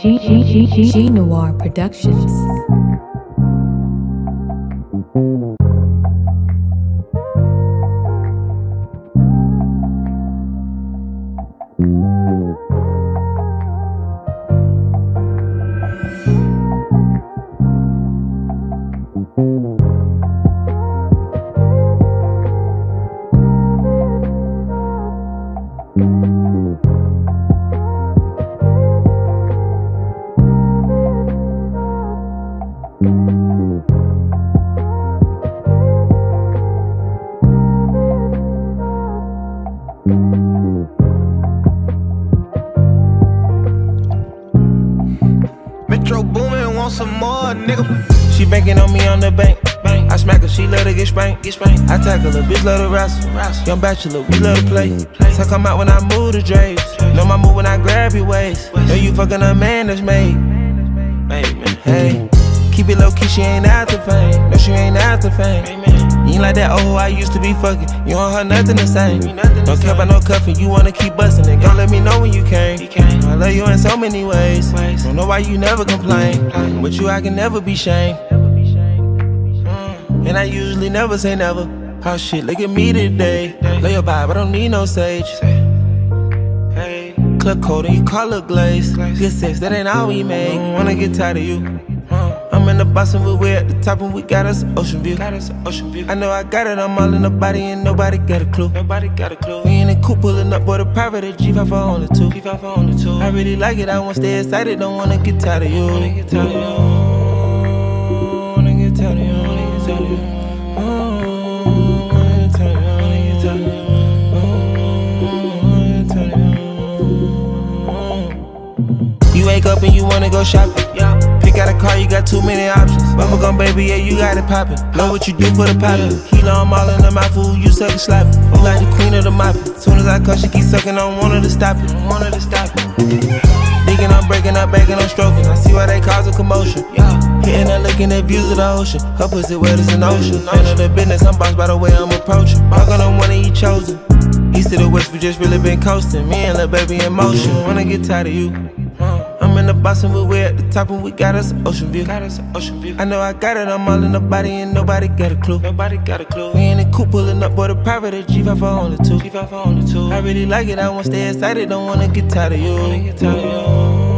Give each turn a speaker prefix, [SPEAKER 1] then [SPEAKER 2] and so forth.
[SPEAKER 1] G G G G Noir Productions.
[SPEAKER 2] Metro Boomin, want some more, nigga. She banking on me on the bank. I smack her, she love to get spanked. Get spanked. I tackle her, bitch love to wrestle. Young bachelor, we love to play. So come out when I move the drapes. Know my move when I grab your waist. Know you fucking a man that's made. Hey, keep it low key, she ain't after fame. No, she ain't after fame. You ain't like that oh I used to be fucking. You don't have nothing the same. Don't care about no cuffing, you wanna keep busting it. Don't let me know when you came. I love you in so many ways. Don't know why you never complain. With you, I can never be shamed. Mm. And I usually never say never. Oh shit, look at me today. Lay your vibe, I don't need no sage. Hey, club coat and you call it glaze. Good sex, that ain't all we make. Wanna get tired of you. I'm in the box and we're at the top and we got us an ocean view. Got us an ocean view. I know I got it, I'm all in the body and nobody got a clue. Nobody got a clue. We in the coupe pulling up, boy, the private at G5 for only two. G5 for only two. I really like it, I wanna stay excited, don't wanna get tired of you. Wanna get tired of you. Wanna get tired of you. Wanna get tired of you. Wanna get tired of you. Wanna get tired of you. Wanna get tired of you. You wake up and you wanna go shopping. Yeah. Pick out a car, you got too many options. Bubble gum, baby, yeah, you got it poppin'. Know what you do for the poppin'. Kilo, I'm all in the fool, you suck it. You like the queen of the mop. Soon as I come, she keep sucking, I don't want her to stop it. Want her to stop it. Digging, I'm breaking, I'm begging, I'm stroking. I see why they cause a commotion. Yeah. Hitting and looking at views of the ocean. Her pussy wet as an ocean. None of the business, I'm bossed by the way I'm approaching. On one of you chosen. East to the west, we just really been coasting. Me and little baby in motion. Wanna get tired of you. I'm in the box and we're at the top and we got us an ocean view. Got us an ocean view. I know I got it, I'm all in the body and nobody got a clue. Nobody got a clue. We in the coupe pulling up, boy, the private at G5 for only two. G5 for only two. I really like it, I wanna stay excited, don't wanna get tired of you. Wanna get tired of you.